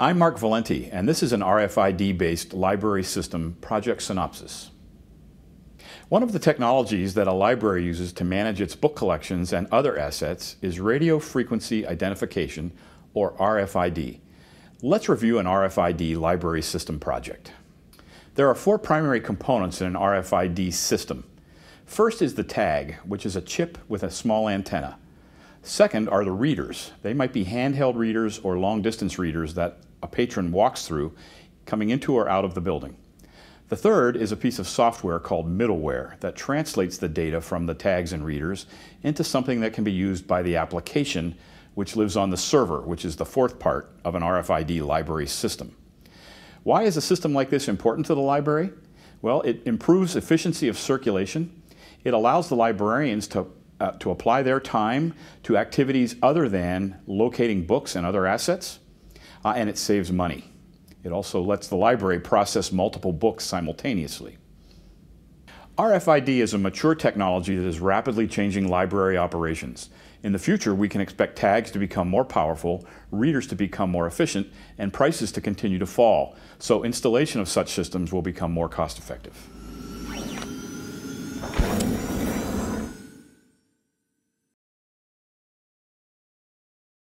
I'm Mark Valenti, and this is an RFID-based library system, Project Synopsis. One of the technologies that a library uses to manage its book collections and other assets is radio frequency identification, or RFID. Let's review an RFID library system project. There are four primary components in an RFID system. First is the tag, which is a chip with a small antenna. Second are the readers. They might be handheld readers or long distance readers that a patron walks through coming into or out of the building. The third is a piece of software called middleware that translates the data from the tags and readers into something that can be used by the application which lives on the server, which is the fourth part of an RFID library system. Why is a system like this important to the library? Well, it improves efficiency of circulation. It allows the librarians to uh, to apply their time to activities other than locating books and other assets, uh, and it saves money. It also lets the library process multiple books simultaneously. RFID is a mature technology that is rapidly changing library operations. In the future, we can expect tags to become more powerful, readers to become more efficient, and prices to continue to fall, so installation of such systems will become more cost effective.